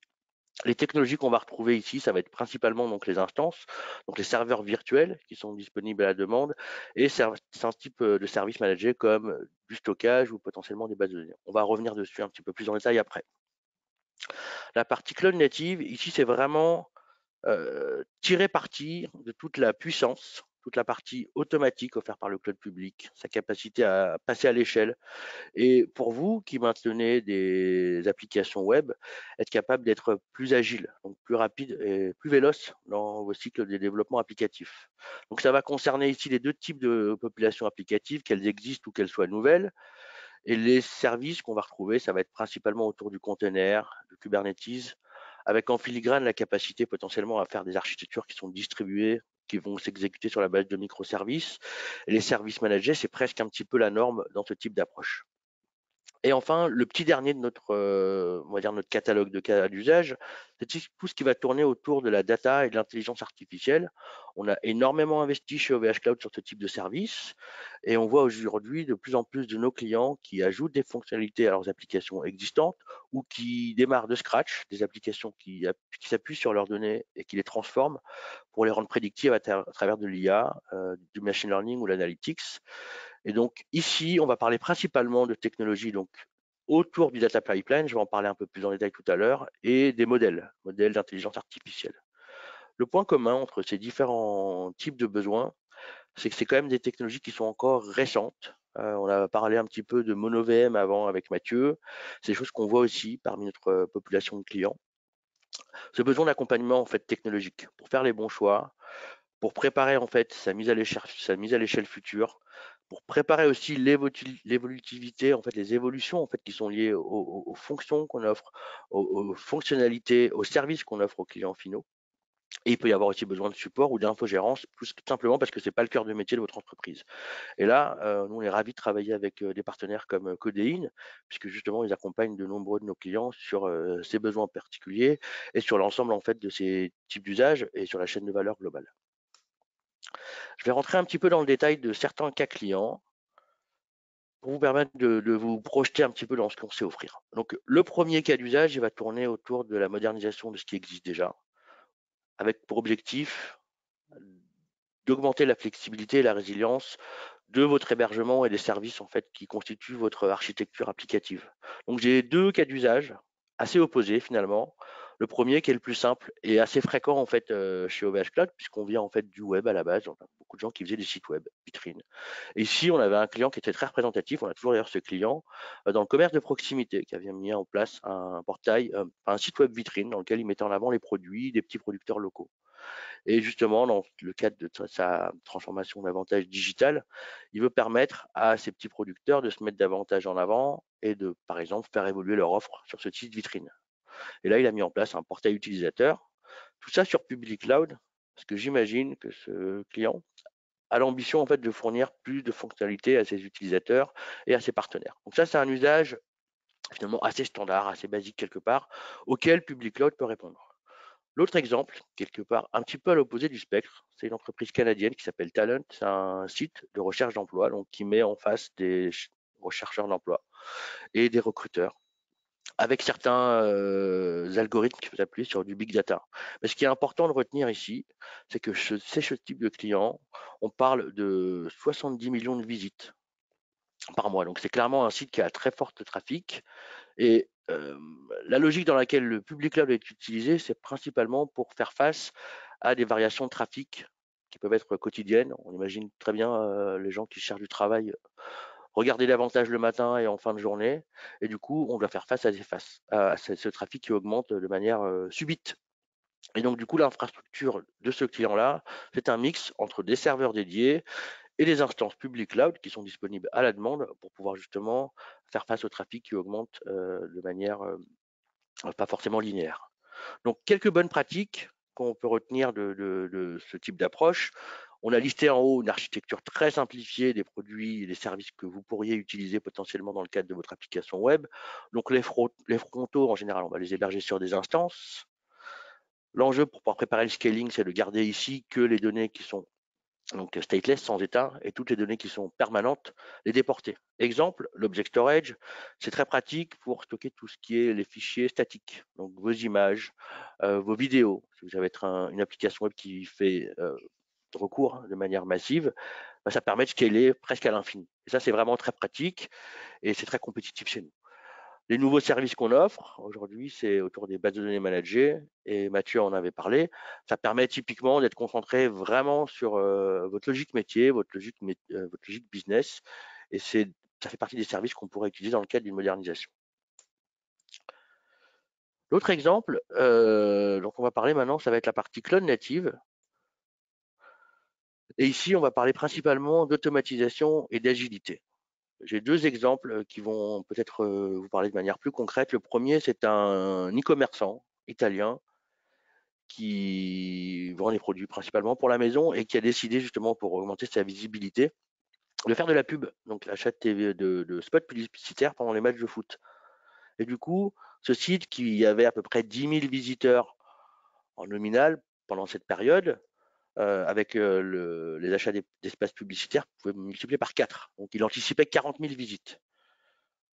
Les technologies qu'on va retrouver ici, ça va être principalement donc les instances, donc les serveurs virtuels qui sont disponibles à la demande, et certains types de services managés comme du stockage ou potentiellement des bases de données. On va revenir dessus un petit peu plus en détail après. La partie cloud native, ici, c'est vraiment euh, tirer parti de toute la puissance, toute la partie automatique offerte par le cloud public, sa capacité à passer à l'échelle. Et pour vous qui maintenez des applications web, être capable d'être plus agile, donc plus rapide et plus véloce dans vos cycles de développement applicatif. Donc ça va concerner ici les deux types de populations applicatives, qu'elles existent ou qu'elles soient nouvelles. Et les services qu'on va retrouver, ça va être principalement autour du container, du Kubernetes, avec en filigrane la capacité potentiellement à faire des architectures qui sont distribuées, qui vont s'exécuter sur la base de microservices. Les services managés, c'est presque un petit peu la norme dans ce type d'approche. Et enfin, le petit dernier de notre, euh, on va dire notre catalogue de cas d'usage, c'est tout ce qui va tourner autour de la data et de l'intelligence artificielle. On a énormément investi chez OVH Cloud sur ce type de service et on voit aujourd'hui de plus en plus de nos clients qui ajoutent des fonctionnalités à leurs applications existantes ou qui démarrent de scratch des applications qui, s'appuient sur leurs données et qui les transforment pour les rendre prédictives à, travers de l'IA, euh, du machine learning ou l'analytics. Et donc ici, on va parler principalement de technologies donc autour du data pipeline, je vais en parler un peu plus en détail tout à l'heure, et des modèles, modèles d'intelligence artificielle. Le point commun entre ces différents types de besoins, c'est que c'est quand même des technologies qui sont encore récentes. Euh, on a parlé un petit peu de MonoVM avant avec Mathieu. C'est des choses qu'on voit aussi parmi notre population de clients. Ce besoin d'accompagnement en fait technologique pour faire les bons choix, pour préparer en fait sa mise à l'échelle future, pour préparer aussi l'évolutivité, en fait, les évolutions en fait, qui sont liées aux, fonctions qu'on offre, aux, fonctionnalités, aux services qu'on offre aux clients finaux. Et il peut y avoir aussi besoin de support ou d'infogérance, tout simplement parce que ce n'est pas le cœur de métier de votre entreprise. Et là, euh, nous, on est ravis de travailler avec euh, des partenaires comme euh, Codéine, puisque justement, ils accompagnent de nombreux de nos clients sur ces besoins particuliers et sur l'ensemble en fait de ces types d'usages et sur la chaîne de valeur globale. Je vais rentrer un petit peu dans le détail de certains cas clients pour vous permettre de, vous projeter un petit peu dans ce qu'on sait offrir. Donc, le premier cas d'usage, va tourner autour de la modernisation de ce qui existe déjà, avec pour objectif d'augmenter la flexibilité et la résilience de votre hébergement et des services en fait qui constituent votre architecture applicative. Donc j'ai deux cas d'usage assez opposés finalement. Le premier qui est le plus simple et assez fréquent en fait euh, chez OVH Cloud puisqu'on vient en fait du web à la base. On a beaucoup de gens qui faisaient des sites web, vitrines. Ici on avait un client qui était très représentatif. On a toujours d'ailleurs ce client euh, dans le commerce de proximité qui avait mis en place un portail, euh, un site web vitrine dans lequel il mettait en avant les produits des petits producteurs locaux. Et justement, dans le cadre de sa transformation d'avantage digital, il veut permettre à ces petits producteurs de se mettre davantage en avant et de, par exemple, faire évoluer leur offre sur ce site vitrine. Et là, il a mis en place un portail utilisateur, tout ça sur Public Cloud, parce que j'imagine que ce client a l'ambition en fait de fournir plus de fonctionnalités à ses utilisateurs et à ses partenaires. Donc ça, c'est un usage finalement assez standard, assez basique quelque part, auquel Public Cloud peut répondre. L'autre exemple, quelque part un petit peu à l'opposé du spectre, c'est une entreprise canadienne qui s'appelle Talent. C'est un site de recherche d'emploi, donc qui met en face des rechercheurs d'emploi et des recruteurs avec certains euh, algorithmes qui peuvent appuyer sur du big data. Mais ce qui est important de retenir ici, c'est que c'est ce type de client. On parle de 70 millions de visites par mois. Donc c'est clairement un site qui a très fort trafic et la logique dans laquelle le public cloud est utilisé, c'est principalement pour faire face à des variations de trafic qui peuvent être quotidiennes. On imagine très bien les gens qui cherchent du travail regarder davantage le matin et en fin de journée. Et du coup, on doit faire face à, ce trafic qui augmente de manière subite. Et donc, du coup, l'infrastructure de ce client-là, c'est un mix entre des serveurs dédiés, et les instances publiques cloud qui sont disponibles à la demande pour pouvoir justement faire face au trafic qui augmente de manière pas forcément linéaire. Donc quelques bonnes pratiques qu'on peut retenir de, ce type d'approche. On a listé en haut une architecture très simplifiée des produits et des services que vous pourriez utiliser potentiellement dans le cadre de votre application web. Donc les, frontaux, en général, on va les héberger sur des instances. L'enjeu pour pouvoir préparer le scaling, c'est de garder ici que les données qui sont donc stateless sans état, et toutes les données qui sont permanentes, les déporter. Exemple, l'object storage, c'est très pratique pour stocker tout ce qui est les fichiers statiques, donc vos images, euh, vos vidéos. Si vous avez une application web qui fait euh, recours de manière massive, bah, ça permet de scaler presque à l'infini. Et ça, c'est vraiment très pratique et c'est très compétitif chez nous. Les nouveaux services qu'on offre aujourd'hui, c'est autour des bases de données managées, et Mathieu en avait parlé. Ça permet typiquement d'être concentré vraiment sur euh, votre logique métier, votre logique, euh, votre logique business, et ça fait partie des services qu'on pourrait utiliser dans le cadre d'une modernisation. L'autre exemple euh, dont on va parler maintenant, ça va être la partie cloud native. Et ici, on va parler principalement d'automatisation et d'agilité. J'ai deux exemples qui vont peut-être vous parler de manière plus concrète. Le premier, c'est un e-commerçant italien qui vend les produits principalement pour la maison et qui a décidé justement pour augmenter sa visibilité de faire de la pub, donc l'achat de, de, spots publicitaires pendant les matchs de foot. Et du coup, ce site qui avait à peu près 10 000 visiteurs en nominal pendant cette période, euh, avec euh, les achats d'espaces publicitaires, pouvait multiplier par 4. Donc il anticipait 40 000 visites.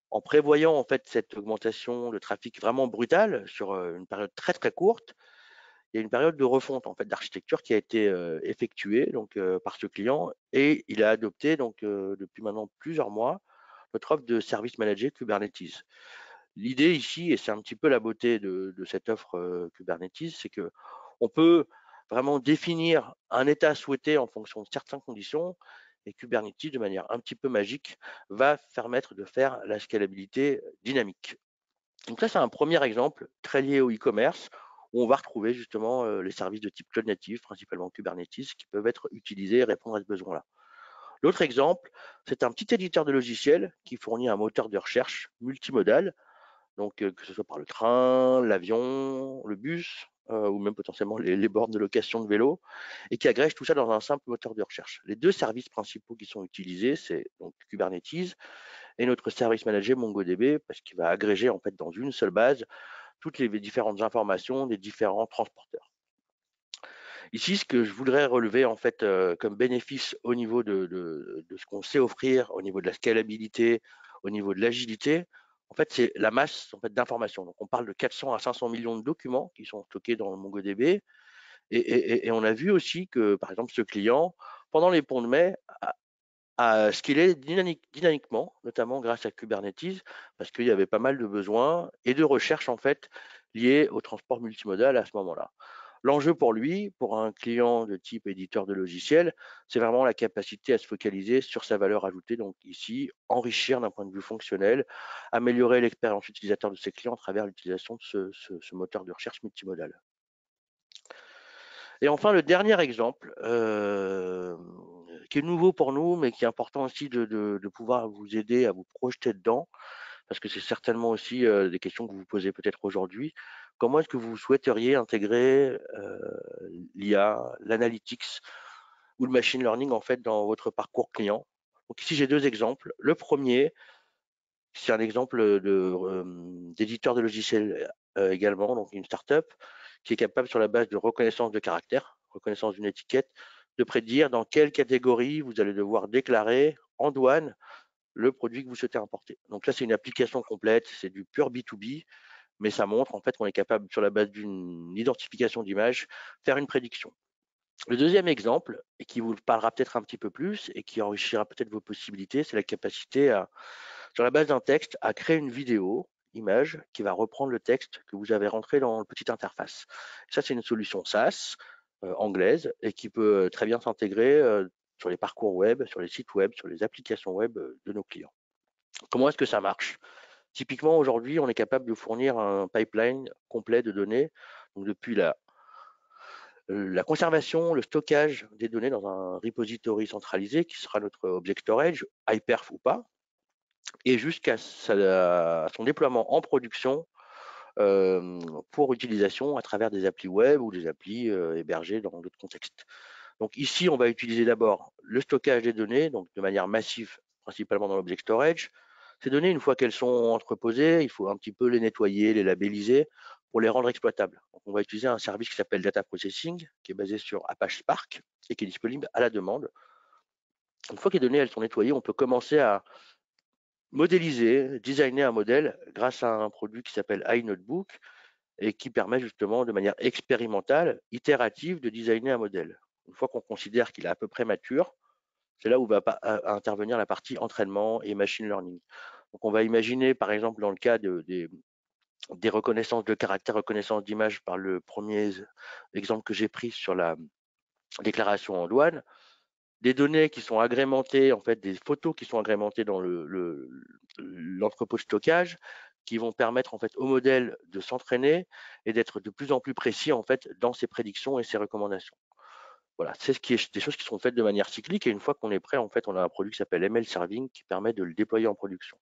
En prévoyant en fait cette augmentation de trafic vraiment brutale sur euh, une période très très courte, il y a une période de refonte en fait d'architecture qui a été effectuée donc par ce client et il a adopté donc depuis maintenant plusieurs mois notre offre de service manager Kubernetes. L'idée ici, et c'est un petit peu la beauté de, de cette offre Kubernetes, c'est que on peut vraiment définir un état souhaité en fonction de certaines conditions. Et Kubernetes, de manière un petit peu magique, va permettre de faire la scalabilité dynamique. Donc ça, c'est un premier exemple très lié au e-commerce où on va retrouver justement euh, les services de type cloud native, principalement Kubernetes, qui peuvent être utilisés et répondre à ce besoin-là. L'autre exemple, c'est un petit éditeur de logiciels qui fournit un moteur de recherche multimodal, donc euh, que ce soit par le train, l'avion, le bus, euh, ou même potentiellement les, bornes de location de vélo, et qui agrège tout ça dans un simple moteur de recherche. Les deux services principaux qui sont utilisés, c'est donc Kubernetes et notre service manager MongoDB, parce qu'il va agréger en fait dans une seule base toutes les différentes informations des différents transporteurs. Ici, ce que je voudrais relever en fait euh, comme bénéfice au niveau de, de, de ce qu'on sait offrir, au niveau de la scalabilité, au niveau de l'agilité, en fait, c'est la masse d'informations. On parle de 400 à 500 millions de documents qui sont stockés dans le MongoDB. Et, on a vu aussi que, par exemple, ce client, pendant les ponts de mai, a, a scalé dynamique, dynamiquement, notamment grâce à Kubernetes, parce qu'il y avait pas mal de besoins et de recherches en fait liés au transport multimodal à ce moment-là. L'enjeu pour lui, pour un client de type éditeur de logiciels, c'est vraiment la capacité à se focaliser sur sa valeur ajoutée. Donc ici, enrichir d'un point de vue fonctionnel, améliorer l'expérience utilisateur de ses clients à travers l'utilisation de ce, moteur de recherche multimodal. Et enfin, le dernier exemple, euh, qui est nouveau pour nous, mais qui est important aussi de pouvoir vous aider à vous projeter dedans, parce que c'est certainement aussi des questions que vous vous posez peut-être aujourd'hui comment est-ce que vous souhaiteriez intégrer l'IA, l'analytics ou le machine learning en fait dans votre parcours client? Donc ici j'ai deux exemples. Le premier, c'est un exemple d'éditeur de, logiciels euh, également, donc une startup qui est capable sur la base de reconnaissance de caractère, reconnaissance d'une étiquette, de prédire dans quelle catégorie vous allez devoir déclarer en douane le produit que vous souhaitez importer. Donc là, c'est une application complète, c'est du pur B2B mais ça montre en fait qu'on est capable, sur la base d'une identification d'image, faire une prédiction. Le deuxième exemple, et qui vous parlera peut-être un petit peu plus et qui enrichira peut-être vos possibilités, c'est la capacité à, sur la base d'un texte, à créer une vidéo, image, qui va reprendre le texte que vous avez rentré dans le petite interface. Ça, c'est une solution SaaS euh, anglaise et qui peut euh, très bien s'intégrer euh, sur les parcours web, sur les sites web, sur les applications web euh, de nos clients. Comment est-ce que ça marche? Typiquement, aujourd'hui, on est capable de fournir un pipeline complet de données, depuis la, la conservation, le stockage des données dans un repository centralisé qui sera notre object storage, Hyperf ou pas, et jusqu'à son déploiement en production euh, pour utilisation à travers des applis web ou des applis euh, hébergées dans d'autres contextes. Donc ici, on va utiliser d'abord le stockage des données, donc de manière massive, principalement dans l'object storage, ces données, une fois qu'elles sont entreposées, il faut un petit peu les nettoyer, les labelliser pour les rendre exploitables. Donc, on va utiliser un service qui s'appelle Data Processing, qui est basé sur Apache Spark et qui est disponible à la demande. Une fois que les données elles sont nettoyées, on peut commencer à modéliser, designer un modèle grâce à un produit qui s'appelle iNotebook et qui permet justement de manière expérimentale, itérative, de designer un modèle. Une fois qu'on considère qu'il est à peu près mature, c'est là où va intervenir la partie entraînement et machine learning. Donc, on va imaginer, par exemple, dans le cas de, des, reconnaissances de caractère, reconnaissance d'image par le premier exemple que j'ai pris sur la déclaration en douane, des données qui sont agrémentées, en fait, des photos qui sont agrémentées dans l'entrepôt le, de stockage, qui vont permettre en fait au modèle de s'entraîner et d'être de plus en plus précis en fait dans ses prédictions et ses recommandations. Voilà, c'est ce qui est des choses qui sont faites de manière cyclique et une fois qu'on est prêt, en fait, on a un produit qui s'appelle ML Serving qui permet de le déployer en production.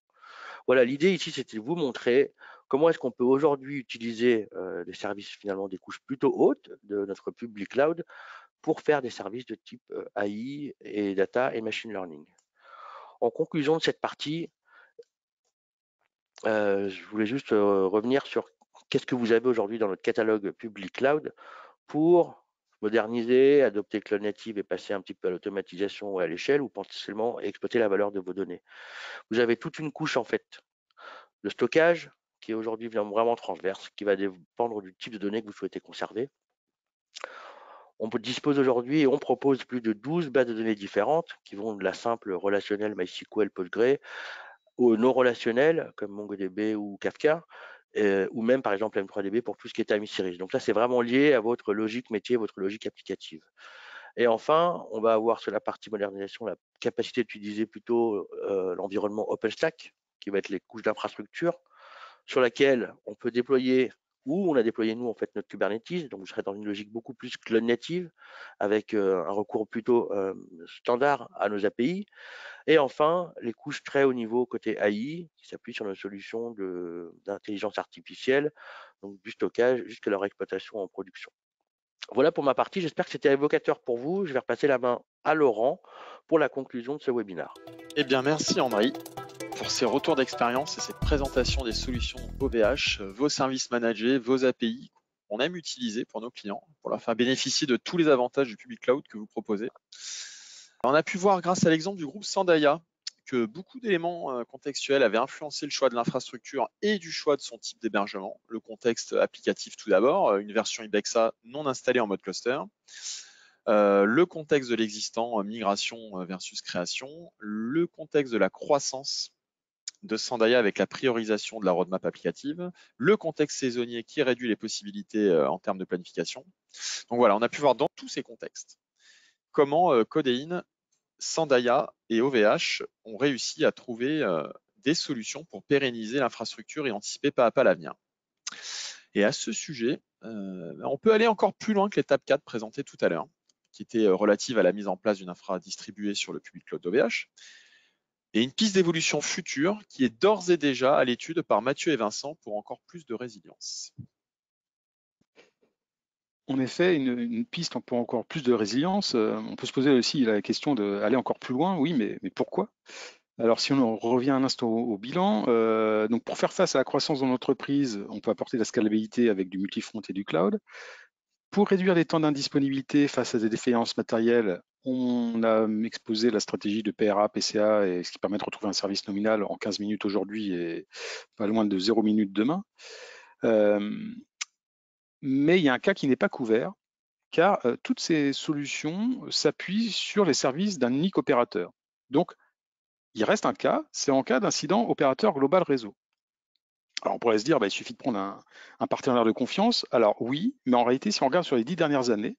Voilà, l'idée ici, c'était de vous montrer comment est-ce qu'on peut aujourd'hui utiliser euh, les services finalement des couches plutôt hautes de notre public cloud pour faire des services de type euh, AI et data et machine learning. En conclusion de cette partie, euh, je voulais juste euh, revenir sur qu'est-ce que vous avez aujourd'hui dans notre catalogue public cloud pour moderniser, adopter Cloud Native et passer un petit peu à l'automatisation ou à l'échelle ou potentiellement exploiter la valeur de vos données. Vous avez toute une couche en fait de stockage qui est aujourd'hui vraiment transverse, qui va dépendre du type de données que vous souhaitez conserver. On dispose aujourd'hui et on propose plus de 12 bases de données différentes qui vont de la simple relationnelle MySQL Postgre aux non relationnelles comme MongoDB ou Kafka, euh, ou même par exemple M3DB pour tout ce qui est time series. Donc là, c'est vraiment lié à votre logique métier, votre logique applicative. Et enfin, on va avoir sur la partie modernisation la capacité d'utiliser plutôt euh, l'environnement OpenStack, qui va être les couches d'infrastructure, sur laquelle on peut déployer ou on a déployé nous en fait notre Kubernetes, donc je serai dans une logique beaucoup plus cloud native, avec euh, un recours plutôt euh, standard à nos API. Et enfin, les couches très haut niveau côté AI, qui s'appuient sur nos solutions d'intelligence artificielle, donc du stockage jusqu'à leur exploitation en production. Voilà pour ma partie, j'espère que c'était évocateur pour vous. Je vais repasser la main à Laurent pour la conclusion de ce webinaire. Eh bien, merci André pour ces retours d'expérience et cette présentation des solutions OVH, vos services managés, vos API on aime utiliser pour nos clients, pour leur faire bénéficier de tous les avantages du public cloud que vous proposez. On a pu voir grâce à l'exemple du groupe Sandaya que beaucoup d'éléments euh, contextuels avaient influencé le choix de l'infrastructure et du choix de son type d'hébergement. Le contexte applicatif tout d'abord, euh, une version Ibexa non installée en mode cluster. Euh, le contexte de l'existant, migration versus création, le contexte de la croissance de Sandaya avec la priorisation de la roadmap applicative, le contexte saisonnier qui réduit les possibilités en termes de planification. Donc voilà, on a pu voir dans tous ces contextes comment Codeine Sandaya et OVH ont réussi à trouver euh, des solutions pour pérenniser l'infrastructure et anticiper pas à pas l'avenir. Et à ce sujet, euh, on peut aller encore plus loin que l'étape 4 présentée tout à l'heure, qui était euh, relative à la mise en place d'une infra distribuée sur le public cloud OVH, et une piste d'évolution future qui est d'ores et déjà à l'étude par Mathieu et Vincent pour encore plus de résilience en effet, une, piste pour encore plus de résilience. Euh, on peut se poser aussi la question d'aller encore plus loin, oui, mais, pourquoi? Alors, si on revient un instant au, bilan, euh, donc pour faire face à la croissance de l'entreprise, on peut apporter de la scalabilité avec du multifront et du cloud. Pour réduire les temps d'indisponibilité face à des défaillances matérielles, on a exposé la stratégie de PRA, PCA, et ce qui permet de retrouver un service nominal en 15 minutes aujourd'hui et pas loin de 0 minutes demain. Euh, mais il y a un cas qui n'est pas couvert, car euh, toutes ces solutions s'appuient sur les services d'un unique opérateur. Donc, il reste un cas, c'est en cas d'incident opérateur global réseau. Alors on pourrait se dire, bah, il suffit de prendre un, partenaire de confiance. Alors oui, mais en réalité, si on regarde sur les dix dernières années,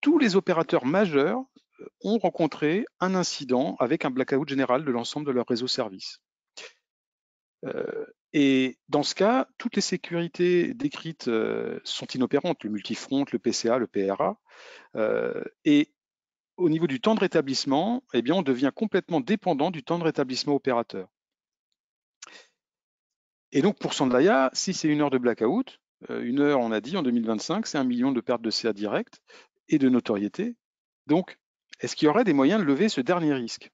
tous les opérateurs majeurs euh, ont rencontré un incident avec un blackout général de l'ensemble de leur réseau service. Euh, et dans ce cas, toutes les sécurités décrites euh, sont inopérantes, le multifront, le PCA, le PRA. Et au niveau du temps de rétablissement, eh bien, on devient complètement dépendant du temps de rétablissement opérateur. Et donc pour Sandaya, si c'est une heure de blackout, une heure, on a dit, en 2025, c'est un million de pertes de CA direct et de notoriété. Donc, est-ce qu'il y aurait des moyens de lever ce dernier risque?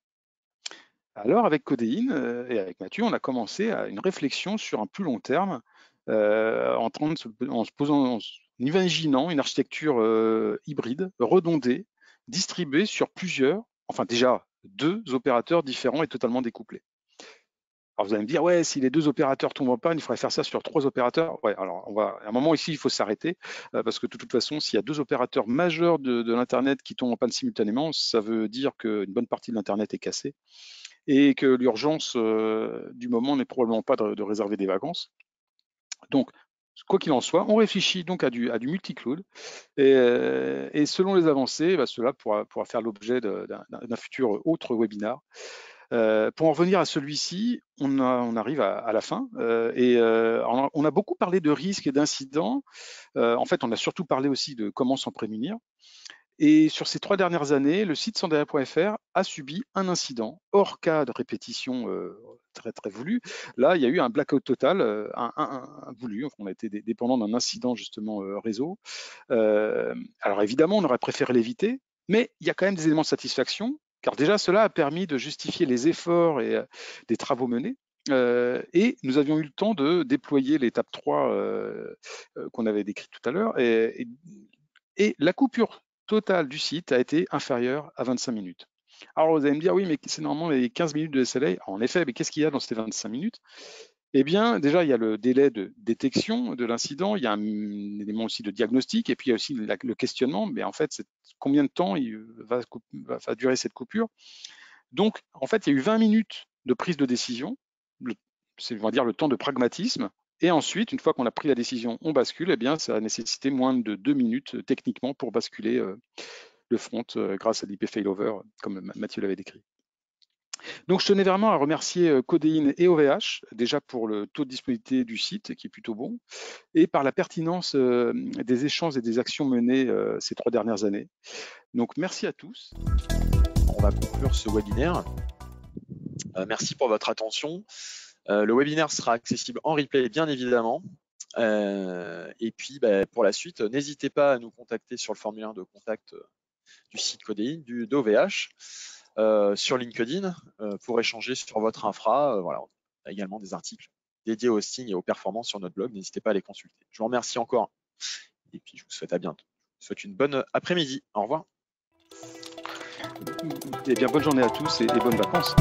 Alors, avec Codéine euh, et avec Mathieu, on a commencé à une réflexion sur un plus long terme, euh, en, se, posant, en imaginant une architecture euh, hybride, redondée, distribuée sur plusieurs, enfin déjà deux opérateurs différents et totalement découplés. Alors vous allez me dire, ouais, si les deux opérateurs tombent en panne, il faudrait faire ça sur trois opérateurs. Ouais, alors à un moment ici, il faut s'arrêter, parce que de toute façon, s'il y a deux opérateurs majeurs de, l'Internet qui tombent en panne simultanément, ça veut dire qu'une bonne partie de l'Internet est cassée et que l'urgence euh, du moment n'est probablement pas de, réserver des vacances. Donc, quoi qu'il en soit, on réfléchit donc à du, à multi-cloud et, euh, selon les avancées, bah, cela pourra, faire l'objet d'un futur autre webinar. Pour en revenir à celui-ci, on, arrive à, la fin et on a beaucoup parlé de risques et d'incidents. en fait, on a surtout parlé aussi de comment s'en prémunir. Et sur ces trois dernières années, le site sandaya.fr a subi un incident hors cas de répétition très très voulu. Là, il y a eu un blackout total, euh, un, voulu. on a été dépendant d'un incident justement réseau. alors évidemment, on aurait préféré l'éviter, mais il y a quand même des éléments de satisfaction, car déjà cela a permis de justifier les efforts et des travaux menés. et nous avions eu le temps de déployer l'étape 3 qu'on avait décrite tout à l'heure. et, la coupure total du site a été inférieur à 25 minutes. Alors vous allez me dire, oui, mais c'est normalement les 15 minutes de SLA. En effet, mais qu'est-ce qu'il y a dans ces 25 minutes? Eh bien, déjà, il y a le délai de détection de l'incident, il y a un, élément aussi de diagnostic, et puis il y a aussi le questionnement, mais en fait, combien de temps va, durer cette coupure Donc, en fait, il y a eu 20 minutes de prise de décision, c'est, dire, le temps de pragmatisme, et ensuite, une fois qu'on a pris la décision, on bascule, eh bien, ça a nécessité moins de deux minutes euh, techniquement pour basculer euh, le front euh, grâce à l'IP failover, comme Mathieu l'avait décrit. Donc, je tenais vraiment à remercier Codéine et OVH, déjà pour le taux de disponibilité du site, qui est plutôt bon, et par la pertinence des échanges et des actions menées ces trois dernières années. Donc, merci à tous. On va conclure ce webinaire. merci pour votre attention. Euh, le webinaire sera accessible en replay, bien évidemment. Euh, et puis, bah, pour la suite, n'hésitez pas à nous contacter sur le formulaire de contact euh, du site Codéine, du d'OVH, sur LinkedIn, pour échanger sur votre infra. voilà, on a également des articles dédiés au hosting et aux performances sur notre blog. N'hésitez pas à les consulter. Je vous remercie encore Et puis, je vous souhaite à bientôt. Je vous souhaite une bonne après-midi. Au revoir. Eh bien, bonne journée à tous et, et bonnes vacances.